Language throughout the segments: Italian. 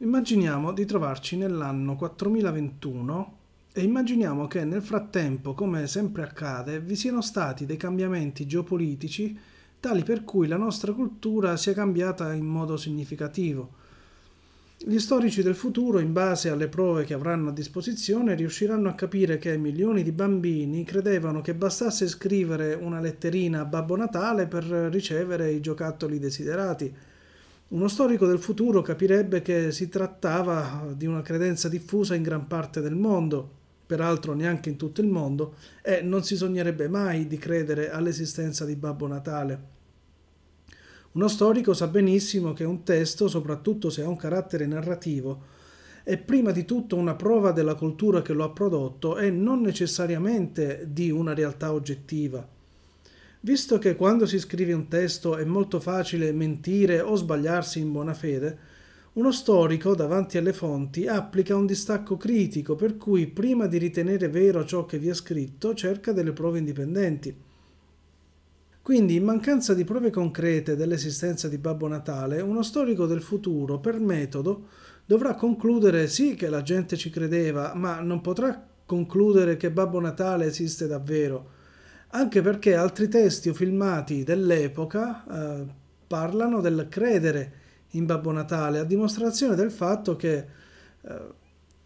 Immaginiamo di trovarci nell'anno 4021 e immaginiamo che nel frattempo, come sempre accade, vi siano stati dei cambiamenti geopolitici tali per cui la nostra cultura sia cambiata in modo significativo. Gli storici del futuro, in base alle prove che avranno a disposizione, riusciranno a capire che milioni di bambini credevano che bastasse scrivere una letterina a Babbo Natale per ricevere i giocattoli desiderati uno storico del futuro capirebbe che si trattava di una credenza diffusa in gran parte del mondo, peraltro neanche in tutto il mondo, e non si sognerebbe mai di credere all'esistenza di Babbo Natale. Uno storico sa benissimo che un testo, soprattutto se ha un carattere narrativo, è prima di tutto una prova della cultura che lo ha prodotto e non necessariamente di una realtà oggettiva. Visto che quando si scrive un testo è molto facile mentire o sbagliarsi in buona fede, uno storico davanti alle fonti applica un distacco critico per cui prima di ritenere vero ciò che vi è scritto cerca delle prove indipendenti. Quindi, in mancanza di prove concrete dell'esistenza di Babbo Natale, uno storico del futuro, per metodo, dovrà concludere sì che la gente ci credeva, ma non potrà concludere che Babbo Natale esiste davvero anche perché altri testi o filmati dell'epoca eh, parlano del credere in Babbo Natale, a dimostrazione del fatto che eh,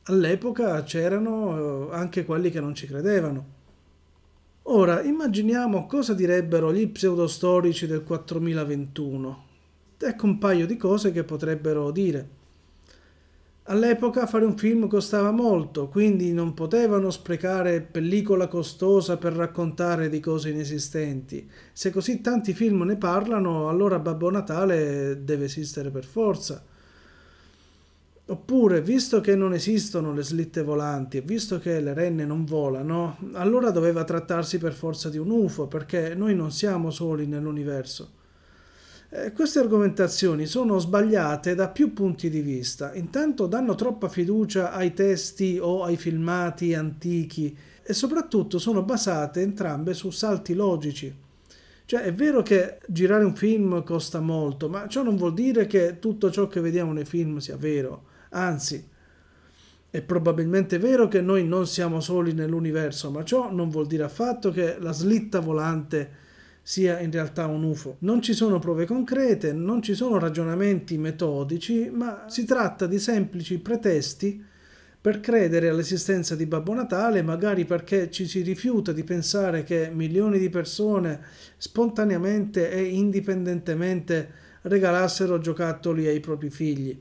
all'epoca c'erano eh, anche quelli che non ci credevano. Ora, immaginiamo cosa direbbero gli pseudostorici del 4021. Ecco un paio di cose che potrebbero dire. All'epoca fare un film costava molto, quindi non potevano sprecare pellicola costosa per raccontare di cose inesistenti. Se così tanti film ne parlano, allora Babbo Natale deve esistere per forza. Oppure, visto che non esistono le slitte volanti e visto che le renne non volano, allora doveva trattarsi per forza di un UFO, perché noi non siamo soli nell'universo. Eh, queste argomentazioni sono sbagliate da più punti di vista. Intanto danno troppa fiducia ai testi o ai filmati antichi e soprattutto sono basate entrambe su salti logici. Cioè è vero che girare un film costa molto, ma ciò non vuol dire che tutto ciò che vediamo nei film sia vero. Anzi, è probabilmente vero che noi non siamo soli nell'universo, ma ciò non vuol dire affatto che la slitta volante sia in realtà un UFO. Non ci sono prove concrete, non ci sono ragionamenti metodici, ma si tratta di semplici pretesti per credere all'esistenza di Babbo Natale, magari perché ci si rifiuta di pensare che milioni di persone spontaneamente e indipendentemente regalassero giocattoli ai propri figli.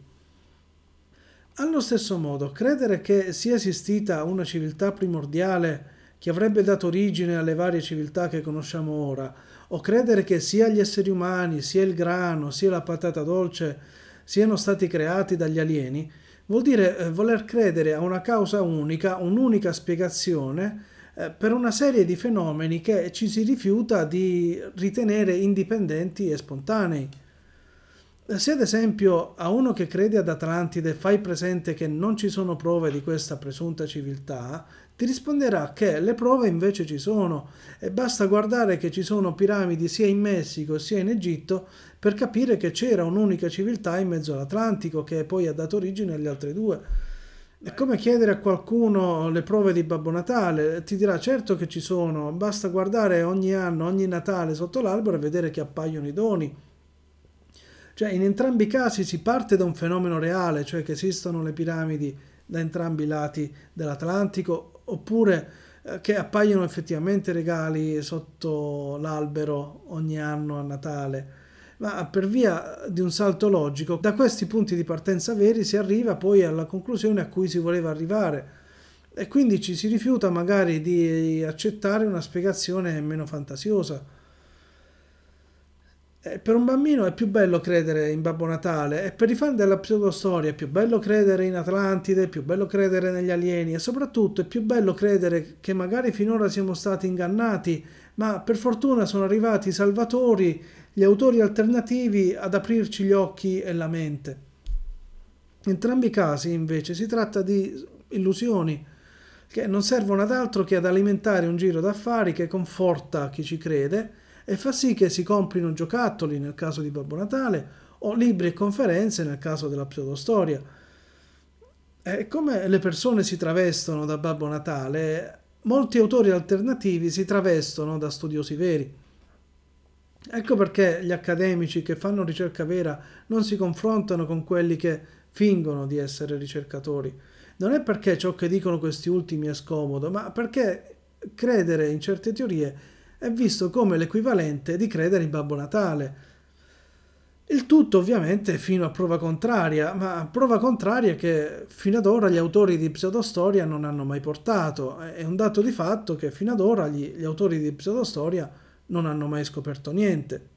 Allo stesso modo, credere che sia esistita una civiltà primordiale che avrebbe dato origine alle varie civiltà che conosciamo ora, o credere che sia gli esseri umani, sia il grano, sia la patata dolce siano stati creati dagli alieni, vuol dire eh, voler credere a una causa unica, un'unica spiegazione eh, per una serie di fenomeni che ci si rifiuta di ritenere indipendenti e spontanei. Se ad esempio a uno che crede ad Atlantide fai presente che non ci sono prove di questa presunta civiltà, ti risponderà che le prove invece ci sono e basta guardare che ci sono piramidi sia in Messico sia in Egitto per capire che c'era un'unica civiltà in mezzo all'Atlantico che poi ha dato origine alle altre due. È come chiedere a qualcuno le prove di Babbo Natale, ti dirà certo che ci sono, basta guardare ogni anno, ogni Natale sotto l'albero e vedere che appaiono i doni. Cioè, in entrambi i casi si parte da un fenomeno reale, cioè che esistono le piramidi da entrambi i lati dell'Atlantico, oppure eh, che appaiono effettivamente regali sotto l'albero ogni anno a Natale. Ma per via di un salto logico, da questi punti di partenza veri si arriva poi alla conclusione a cui si voleva arrivare e quindi ci si rifiuta magari di accettare una spiegazione meno fantasiosa. Eh, per un bambino è più bello credere in Babbo Natale e per i fan della pseudostoria è più bello credere in Atlantide, è più bello credere negli alieni e soprattutto è più bello credere che magari finora siamo stati ingannati, ma per fortuna sono arrivati i salvatori, gli autori alternativi ad aprirci gli occhi e la mente. In entrambi i casi invece si tratta di illusioni che non servono ad altro che ad alimentare un giro d'affari che conforta chi ci crede e fa sì che si comprino giocattoli nel caso di Babbo Natale o libri e conferenze nel caso della pseudostoria. E come le persone si travestono da Babbo Natale, molti autori alternativi si travestono da studiosi veri. Ecco perché gli accademici che fanno ricerca vera non si confrontano con quelli che fingono di essere ricercatori. Non è perché ciò che dicono questi ultimi è scomodo, ma perché credere in certe teorie è visto come l'equivalente di credere in Babbo Natale il tutto ovviamente fino a prova contraria, ma prova contraria che fino ad ora gli autori di pseudostoria non hanno mai portato. È un dato di fatto che fino ad ora gli, gli autori di pseudostoria non hanno mai scoperto niente.